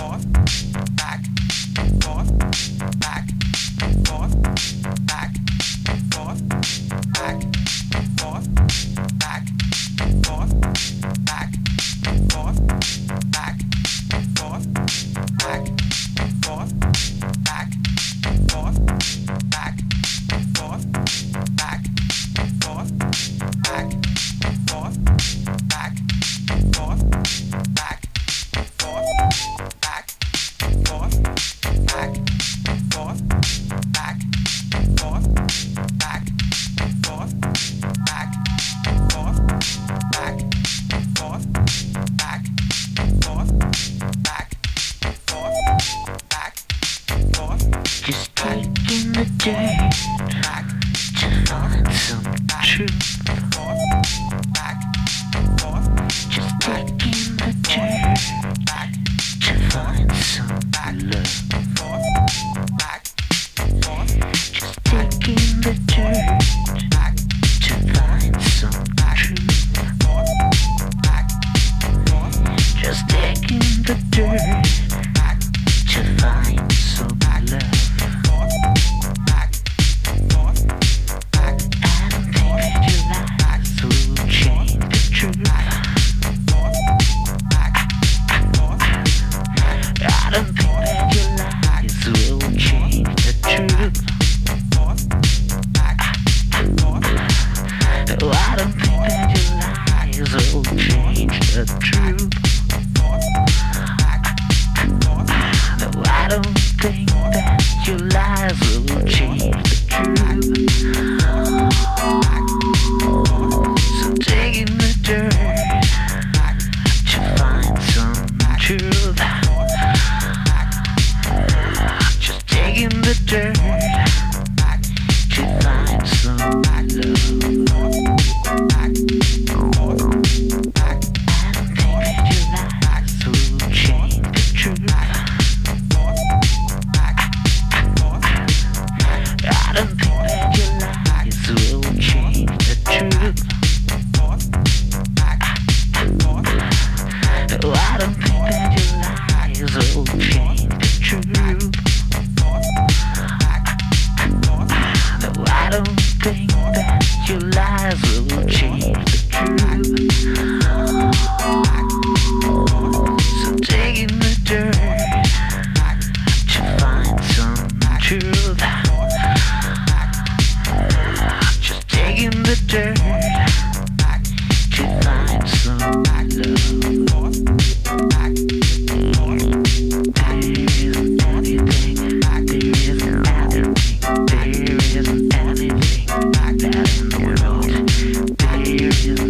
forth, back and forth, back and forth, back and forth. Yeah. you.